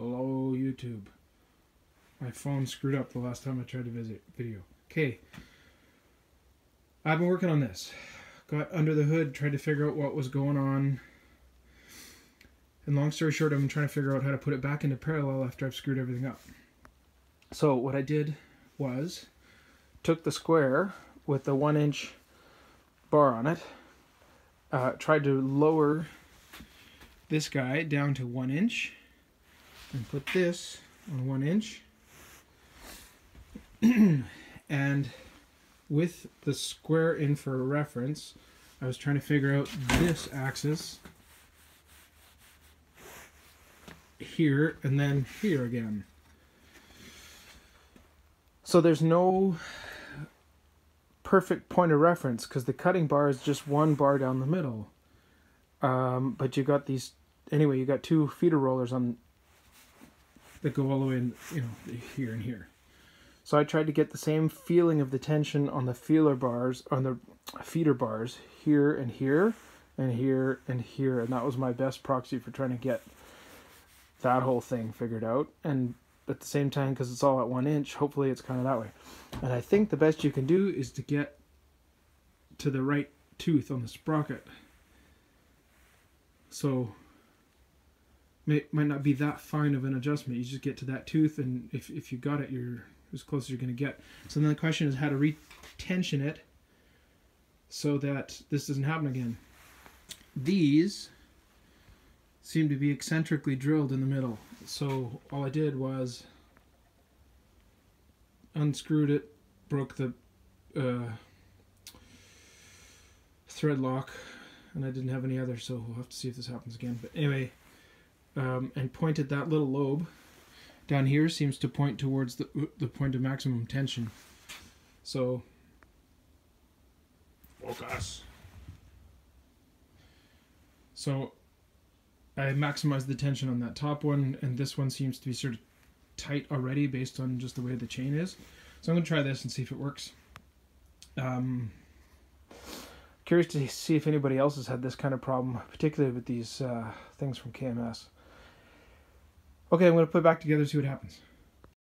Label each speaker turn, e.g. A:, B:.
A: Hello, YouTube. My phone screwed up the last time I tried to visit video. Okay. I've been working on this. Got under the hood, tried to figure out what was going on. And long story short, I'm trying to figure out how to put it back into parallel after I've screwed everything up. So what I did was took the square with the one inch bar on it, uh, tried to lower this guy down to one inch and put this on one inch. And with the square in for a reference I was trying to figure out this axis here and then here again. So there's no perfect point of reference because the cutting bar is just one bar down the middle. Um, but you got these anyway, you got two feeder rollers on that go all the way in, you know, here and here. So I tried to get the same feeling of the tension on the feeler bars, on the feeder bars, here and here, and here and here, and that was my best proxy for trying to get that whole thing figured out. And at the same time, because it's all at one inch, hopefully it's kind of that way. And I think the best you can do is to get to the right tooth on the sprocket. So may, might not be that fine of an adjustment. You just get to that tooth, and if, if you got it, you're as close as you're going to get. So then the question is how to retension it so that this doesn't happen again. These seem to be eccentrically drilled in the middle. So all I did was unscrewed it, broke the uh, thread lock, and I didn't have any other, so we'll have to see if this happens again. But anyway, um, and pointed that little lobe down here seems to point towards the, the point of maximum tension. So, focus. So, I maximized the tension on that top one, and this one seems to be sort of tight already based on just the way the chain is. So I'm going to try this and see if it works. Um, curious to see if anybody else has had this kind of problem, particularly with these uh, things from KMS. Okay, I'm going to put it back together see what happens.